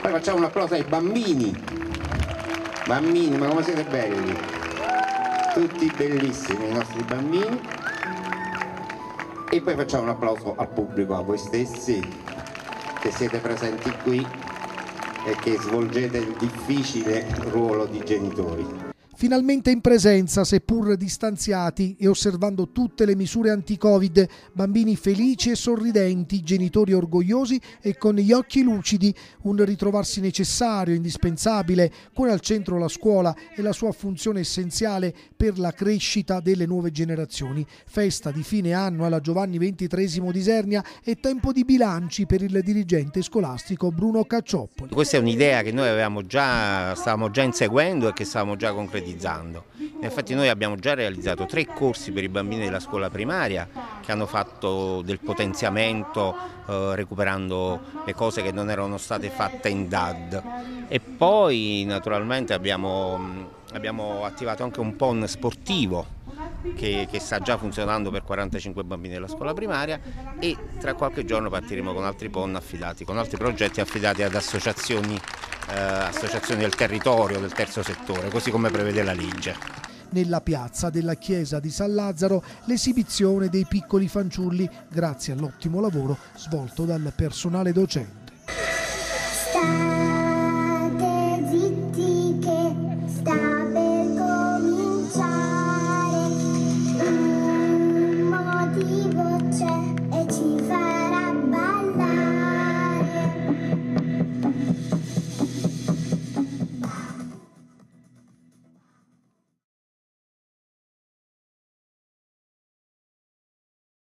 Poi facciamo un applauso ai bambini. Bambini, ma come siete belli. Tutti bellissimi i nostri bambini. E poi facciamo un applauso al pubblico, a voi stessi che siete presenti qui e che svolgete il difficile ruolo di genitori. Finalmente in presenza, seppur distanziati e osservando tutte le misure anti-Covid, bambini felici e sorridenti, genitori orgogliosi e con gli occhi lucidi, un ritrovarsi necessario, indispensabile, con al centro la scuola e la sua funzione essenziale per la crescita delle nuove generazioni. Festa di fine anno alla Giovanni XXIII di Sernia e tempo di bilanci per il dirigente scolastico Bruno Caccioppoli. Questa è un'idea che noi avevamo già, stavamo già inseguendo e che stavamo già concretizzando realizzando. Infatti noi abbiamo già realizzato tre corsi per i bambini della scuola primaria che hanno fatto del potenziamento eh, recuperando le cose che non erano state fatte in DAD e poi naturalmente abbiamo, abbiamo attivato anche un PON sportivo che, che, sta già funzionando per 45 bambini della scuola primaria e tra qualche giorno partiremo con altri PON affidati, con altri progetti affidati ad associazioni, eh, associazioni del territorio, del terzo settore, così come prevede la legge nella piazza della chiesa di San Lazzaro l'esibizione dei piccoli fanciulli grazie all'ottimo lavoro svolto dal personale docente.